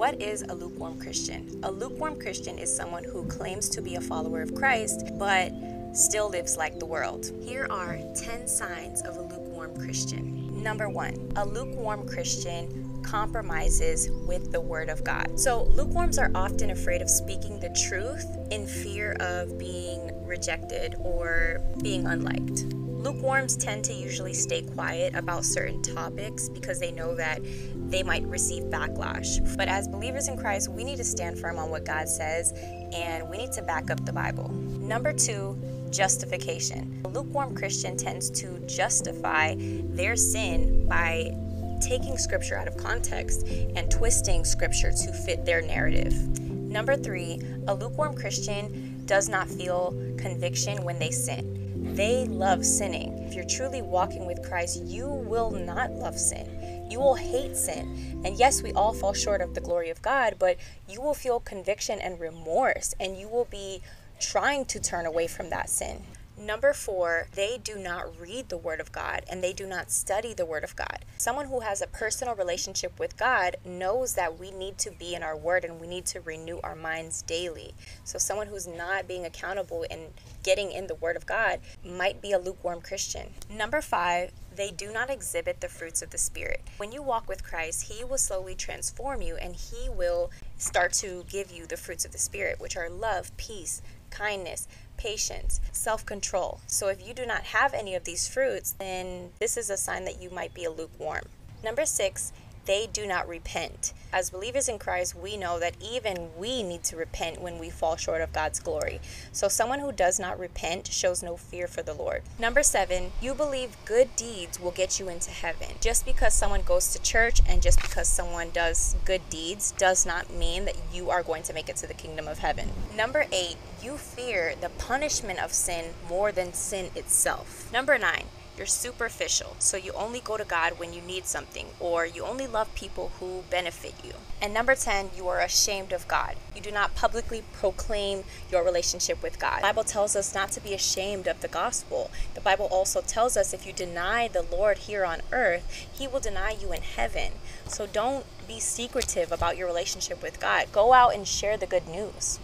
what is a lukewarm Christian? A lukewarm Christian is someone who claims to be a follower of Christ, but still lives like the world. Here are 10 signs of a lukewarm Christian. Number one, a lukewarm Christian compromises with the Word of God. So, lukewarms are often afraid of speaking the truth in fear of being rejected or being unliked. Lukewarms tend to usually stay quiet about certain topics because they know that they might receive backlash. But as believers in Christ, we need to stand firm on what God says and we need to back up the Bible. Number two, justification. A lukewarm Christian tends to justify their sin by taking scripture out of context and twisting scripture to fit their narrative. Number three, a lukewarm Christian does not feel conviction when they sin. They love sinning. If you're truly walking with Christ, you will not love sin. You will hate sin. And yes, we all fall short of the glory of God, but you will feel conviction and remorse, and you will be trying to turn away from that sin. Number four, they do not read the Word of God and they do not study the Word of God. Someone who has a personal relationship with God knows that we need to be in our Word and we need to renew our minds daily. So, someone who's not being accountable and getting in the Word of God might be a lukewarm Christian. Number five, they do not exhibit the fruits of the Spirit. When you walk with Christ, He will slowly transform you and He will start to give you the fruits of the Spirit, which are love, peace, kindness, patience, self control. So if you do not have any of these fruits, then this is a sign that you might be a lukewarm. Number six, they do not repent. As believers in Christ, we know that even we need to repent when we fall short of God's glory. So, someone who does not repent shows no fear for the Lord. Number seven, you believe good deeds will get you into heaven. Just because someone goes to church and just because someone does good deeds does not mean that you are going to make it to the kingdom of heaven. Number eight, you fear the punishment of sin more than sin itself. Number nine, you're superficial, so you only go to God when you need something, or you only love people who benefit you. And number 10, you are ashamed of God. You do not publicly proclaim your relationship with God. The Bible tells us not to be ashamed of the gospel. The Bible also tells us if you deny the Lord here on earth, he will deny you in heaven. So don't be secretive about your relationship with God. Go out and share the good news.